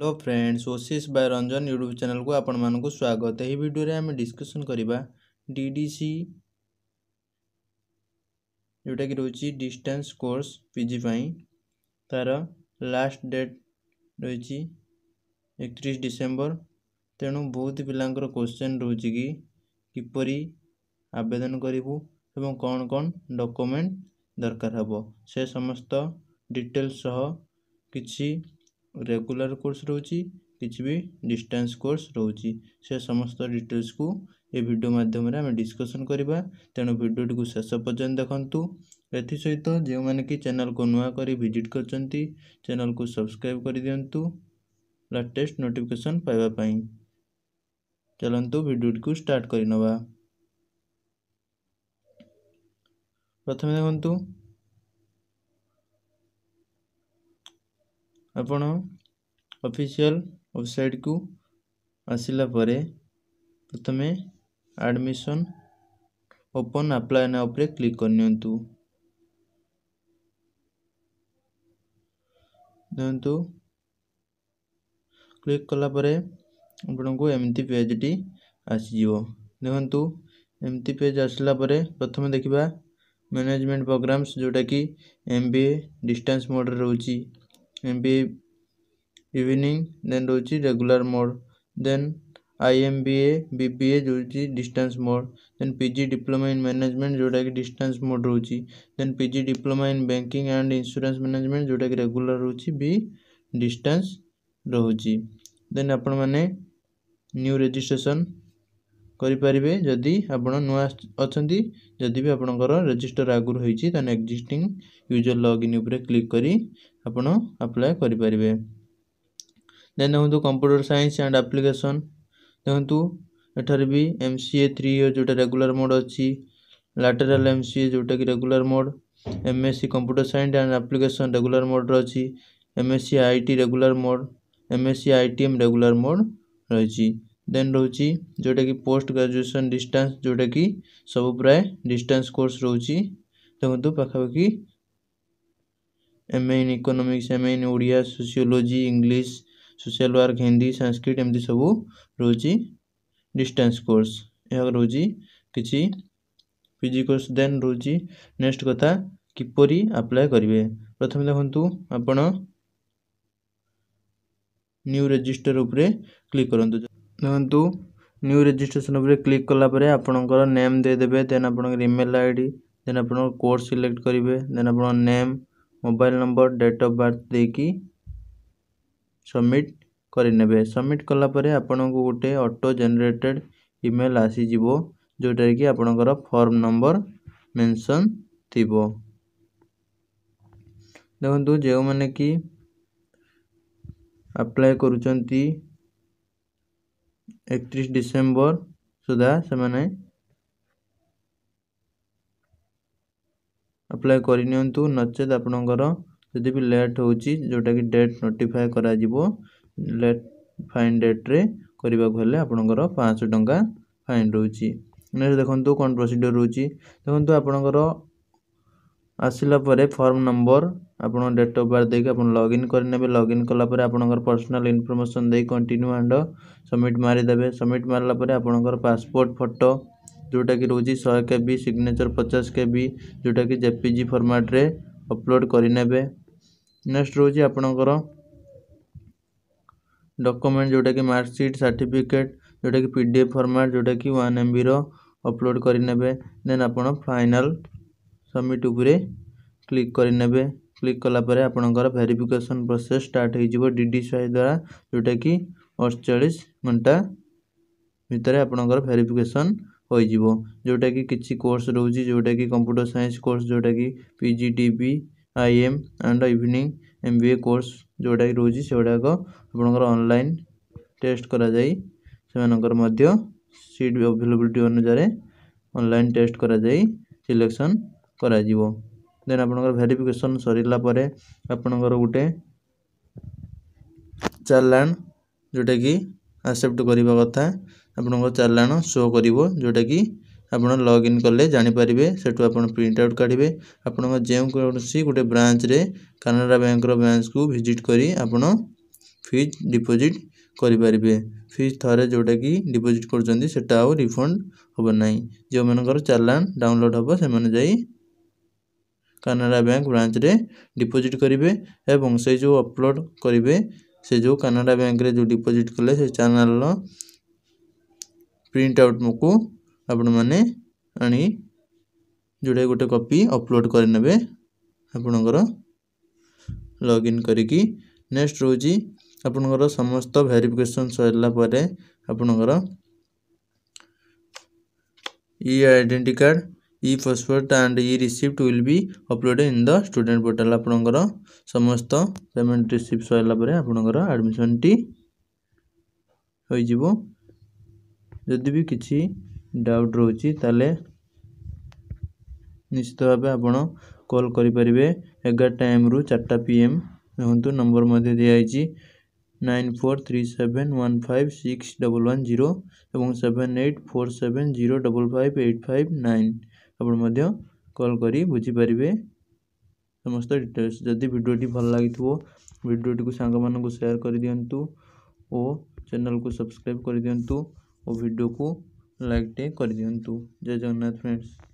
hello friends Oasis by Ranjan YouTube channel को आपण मानक स्वागत यही भिडियो आम डिस्कसन करवा डीडीसी जोटा कि रोचे डिस्टेंस कोर्स पिजी तार लास्ट डेट रही एक डिसेम्बर तेणु बहुत पिलांर क्वेश्चन रोचे कि किपर आवेदन करूँ एवं कौन कौन डकुमेंट दरकार हे से समस्त डिटेल्स सह किसी ରେଗୁଲାର କୋର୍ସ ରହୁଛି କିଛି ବି ଡିଷ୍ଟାନ୍ସ କୋର୍ସ ରହୁଛି ସେ ସମସ୍ତ ଡିଟେଲ୍ସକୁ ଏ ଭିଡ଼ିଓ ମାଧ୍ୟମରେ ଆମେ ଡିସ୍କସନ୍ କରିବା ତେଣୁ ଭିଡ଼ିଓଟିକୁ ଶେଷ ପର୍ଯ୍ୟନ୍ତ ଦେଖନ୍ତୁ ଏଥିସହିତ ଯେଉଁମାନେ କି ଚ୍ୟାନେଲକୁ ନୂଆ କରି ଭିଜିଟ୍ କରିଛନ୍ତି ଚ୍ୟାନେଲକୁ ସବସ୍କ୍ରାଇବ୍ କରିଦିଅନ୍ତୁ ଲାଟେଷ୍ଟ ନୋଟିଫିକେସନ୍ ପାଇବା ପାଇଁ ଚାଲନ୍ତୁ ଭିଡ଼ିଓଟିକୁ ଷ୍ଟାର୍ଟ କରିନେବା ପ୍ରଥମେ ଦେଖନ୍ତୁ ଆପଣ ଅଫିସିଆଲ୍ ୱେବସାଇଟ୍କୁ ଆସିଲା ପରେ ପ୍ରଥମେ ଆଡ଼ମିସନ୍ ଓପନ୍ ଆପ୍ଲାଏ ନା ଉପରେ କ୍ଲିକ୍ କରିନିଅନ୍ତୁ ଦିଅନ୍ତୁ କ୍ଲିକ୍ କଲା ପରେ ଆପଣଙ୍କୁ ଏମିତି ପେଜ୍ଟି ଆସିଯିବ ଦେଖନ୍ତୁ ଏମିତି ପେଜ୍ ଆସିଲା ପରେ ପ୍ରଥମେ ଦେଖିବା ମ୍ୟାନେଜମେଣ୍ଟ ପ୍ରୋଗ୍ରାମ୍ସ ଯେଉଁଟାକି ଏମ୍ ବି ଏ ଡିଷ୍ଟାନ୍ସ ମୋଡ଼ରେ ରହୁଛି MBA evening, then Roji regular mode, then IMBA, BBA Roji distance mode, then PG diploma in management जोटा कि distance mode रोची then PG diploma in banking and insurance management जोटा कि regular रोची भी distance रोची then आपण माने new registration କରିପାରିବେ ଯଦି ଆପଣ ନୂଆ ଅଛନ୍ତି ଯଦି ବି ଆପଣଙ୍କର ରେଜିଷ୍ଟର୍ ଆଗରୁ ହୋଇଛି ତାହେଲେ ଏକ୍ଜିଷ୍ଟିଂ ୟୁଜର୍ ଲଗ୍ଇନ୍ ଉପରେ କ୍ଲିକ୍ କରି ଆପଣ ଆପ୍ଲାଏ କରିପାରିବେ ଦେନ୍ ଦେଖନ୍ତୁ କମ୍ପ୍ୟୁଟର ସାଇନ୍ସ ଆଣ୍ଡ ଆପ୍ଲିକେସନ୍ ଦେଖନ୍ତୁ ଏଠାରେ B M C A three year ଯେଉଁଟା ରେଗୁଲାର ମୋଡ଼୍ ଅଛି ଲାଟେରାଲ୍ ଏମ୍ ସି ଏ ଯେଉଁଟାକି regular mode M S C computer science and application regular ମୋଡ଼୍ର ଅଛି M S C I T regular mode M S C I T M regular mode ରହିଛି then रोच जोटा कि post graduation distance जोटा कि सब प्राय डिस्टान्स कोर्स रोच देखो तो पाखापाखि M N economics M N Odia sociology English social work Hindi Sanskrit एमती सब रोच डिस्टान्स कोर्स यह रोज किसी पिजी कोर्स देन रोज नेक्स्ट कथा किपर आप्लाय करेंगे प्रथम देखु आपण न्यू रजिस्टर उपरे क्लिक करूँ देखु न्यू रेजिट्रेसन क्लिक कलापर आपर नेम देदेवे देन आपर इमेल आई डी देन आप कोर्स सिलेक्ट करेंगे देन आप name mobile number date of birth दे कि सबमिट करे सबमिट कलापर आपन को गोटे ऑटो जनरेटेड इमेल आसीज जोटा कि आप फर्म नंबर मेनसन थी देखो जो मैंने कि आप्लाय करुंट একত্রিশ ଡିସେମ୍ବର ସୁଦ୍ଧା ସେମାନେ ଆପ୍ଲାଏ କରିନିଅନ୍ତୁ ନଚେତ୍ ଆପଣଙ୍କର ଯଦି ବି ଲେଟ୍ ହେଉଛି ଯେଉଁଟାକି ଡେଟ୍ ନୋଟିଫାଏ କରାଯିବ ଲେଟ୍ ଫାଇନ୍ ଡେଟ୍ରେ କରିବାକୁ ହେଲେ ଆପଣଙ୍କର ପାଞ୍ଚଶହ ଟଙ୍କା ଫାଇନ୍ ରହୁଛି ନେକ୍ସଟ୍ ଦେଖନ୍ତୁ କ'ଣ ପ୍ରୋସିଡ଼ିଓର୍ ରହୁଛି ଦେଖନ୍ତୁ ଆପଣଙ୍କର ଆସିଲା ପରେ ଫର୍ମ ନମ୍ବର ଆପଣ ଡେଟ୍ ଅଫ୍ ବାର୍ଥ ଦେଇକି ଆପଣ ଲଗ୍ଇନ୍ କରିନେବେ ଲଗ୍ଇନ୍ କଲାପରେ ଆପଣଙ୍କର ପର୍ସନାଲ୍ ଇନଫର୍ମେସନ୍ ଦେଇ କଣ୍ଟିନ୍ୟୁ ଆଣ୍ଡ ସବମିଟ୍ ମାରିଦେବେ ସବମିଟ୍ ମାରିଲା ପରେ ଆପଣଙ୍କର ପାସପୋର୍ଟ ଫଟୋ ଯେଉଁଟାକି ରହୁଛି ଶହେ କେ ବି ସିଗ୍ନେଚର୍ ପଚାଶ କେ ବି ଯେଉଁଟାକି ଜେ ପି ଜି ଫର୍ମାଟ୍ରେ ଅପଲୋଡ଼୍ କରିନେବେ ନେକ୍ସଟ୍ ରହୁଛି ଆପଣଙ୍କର ଡକ୍ୟୁମେଣ୍ଟ ଯେଉଁଟାକି ମାର୍କସିଟ୍ ସାର୍ଟିଫିକେଟ୍ ଯେଉଁଟାକି ପି ଡ଼ି ଏଫ୍ ଫର୍ମାଟ୍ ଯେଉଁଟାକି ୱାନ୍ ଏମ୍ବିର ଅପଲୋଡ଼୍ କରିନେବେ ଦେନ୍ ଆପଣ ଫାଇନାଲ୍ सबमिट उपरे क्लिक करे क्लिक कलापर आपणकर verification process start D C द्वारा जोटा कि अड़चाश घंटा भितर आपर भेरिफिकेसन होटा कि कोर्स रोज जोटा कि कंप्यूटर सैंस कोर्स जोटा कि PG D I M and evening M B A course जोटा कि रोचे से गुड़ाक आपल टेस्ट करीट अभेलेबिलिटी अनुसार अनल टेस्ट करा कर सिलेक्शन କରାଯିବ ଦେନ୍ ଆପଣଙ୍କର ଭେରିଫିକେସନ୍ ସରିଲା ପରେ ଆପଣଙ୍କର ଗୋଟେ ଚାଲାଣ ଯେଉଁଟାକି ଆକ୍ସେପ୍ଟ କରିବା କଥା ଆପଣଙ୍କ ଚାଲାଣ ଶୋ କରିବ ଯେଉଁଟାକି ଆପଣ ଲଗ୍ଇନ୍ କଲେ ଜାଣିପାରିବେ ସେଠୁ ଆପଣ ପ୍ରିଣ୍ଟ ଆଉଟ୍ କାଢ଼ିବେ ଆପଣଙ୍କ ଯେକୌଣସି ଗୋଟେ ବ୍ରାଞ୍ଚରେ କାନାଡ଼ା ବ୍ୟାଙ୍କର ବ୍ରାଞ୍ଚକୁ ଭିଜିଟ୍ କରି ଆପଣ ଫିଜ୍ ଡିପୋଜିଟ୍ କରିପାରିବେ ଫିଜ୍ ଥରେ ଯେଉଁଟାକି ଡିପୋଜିଟ୍ କରୁଛନ୍ତି ସେଟା ଆଉ ରିଫଣ୍ଡ ହେବ ନାହିଁ ଯେଉଁମାନଙ୍କର ଚାଲାଣ ଡାଉନଲୋଡ଼୍ ହେବ ସେମାନେ ଯାଇ कानाडा बैंक ब्रांच रे डिपोजिट करेंगे एवं से जो अपलोड करेंगे से जो कानाडा बैंक रे जो डिपोजिट कले से चैनल रो प्रिंट आउट मको आपण माने आनी जुडे गुटे कॉपी अपलोड करनेबे आपणकर लॉगिन करिकी नेक्स्ट रोजी आपणकर समस्त वेरिफिकेशन सरला परे आपणकर ई identity card E ପାସୱାର୍ଡ଼ଟା and E receipt will be uploaded in the student portal ଆପଣଙ୍କର ସମସ୍ତ ପେମେଣ୍ଟ ରିସିପ୍ଟ ସରିଲା ପରେ ଆପଣଙ୍କର ଆଡ଼ମିସନଟି ହୋଇଯିବ ଯଦି ବି କିଛି ଡାଉଟ୍ ରହୁଛି ତାହେଲେ ନିଶ୍ଚିତ ଭାବେ ଆପଣ କଲ୍ କରିପାରିବେ ଏଗାର ଟାଇମ୍ରୁ ଚାରିଟା ପି ଏମ୍ ଦେଖନ୍ତୁ ନମ୍ବର ମଧ୍ୟ ଦିଆହେଇଛି nine four three seven one five six double one zero ଏବଂ seven eight four seven zero double five eight five nine आपल कर बुझीपर समस्त डिटेल्स जदि भिडी भल लगे भिडटी को सांग मान सेयार कर दिंतु और चैनल को सब्सक्राइब कर दिंतु और भिडियो को लाइक टे दिंतु जय जगन्नाथ फ्रेंड्स